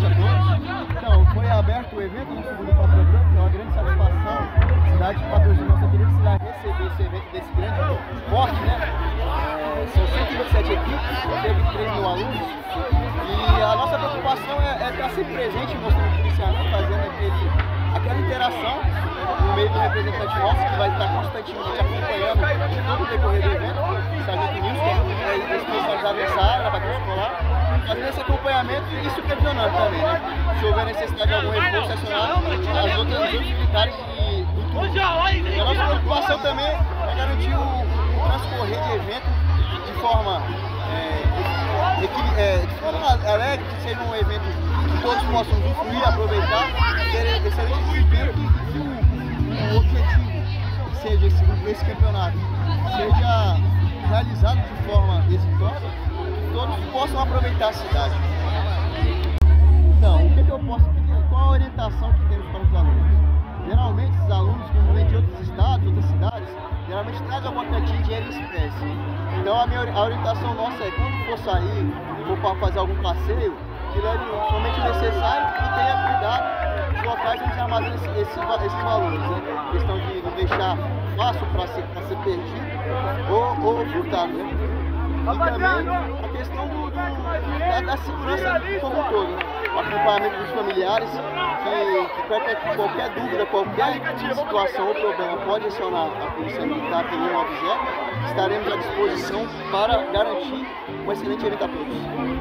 noite a todos. Então, foi aberto o evento no segundo Patrulha Branco, é uma grande satisfação a cidade de patrocinar nossa querida cidade receber esse evento desse grande porte, né? É, são 127 equipes, teve 3 mil alunos. E a nossa preocupação é, é estar sempre presente, mostrando o policiamento, fazendo aquele, aquela interação no meio do representante nosso, que vai estar constantemente acompanhando todo o decorrer do evento, Sargento Nilson, que é especializado fazendo esse acompanhamento e supervisionando também, né? Se houver necessidade de algum reforço, acionar as outras, militares e do turno. E a nossa preocupação também é garantir o, transcorrer de evento de forma, é, equil- é, de forma alegre, que seja um evento que todos possam usufruir, aproveitar, ter excelente desempenho e o, o objetivo que seja esse, esse campeonato seja realizado de forma exitosa, todos possam aproveitar a cidade. Então, o que, que eu posso? Qual a orientação que temos para os alunos? Geralmente, esses alunos, como vêm de outros estados, outras cidades, geralmente trazem alguma quantia de dinheiro espécie. Então, a, minha, a orientação nossa é quando for sair, for para fazer algum passeio, que leve somente o necessário e tenha cuidado dos locais onde se armazenam esse, esse, va- esses valores. Né? Questão de não deixar fácil para ser, ser perdido ou, ou furtado. Né? Também a questão do, do- da, da segurança como um todo, né? o acompanhamento dos familiares, que, que qualquer, dúvida, qualquer situação ou problema pode acionar a Polícia Militar pelo 190, estaremos à disposição para garantir um excelente evento a todos.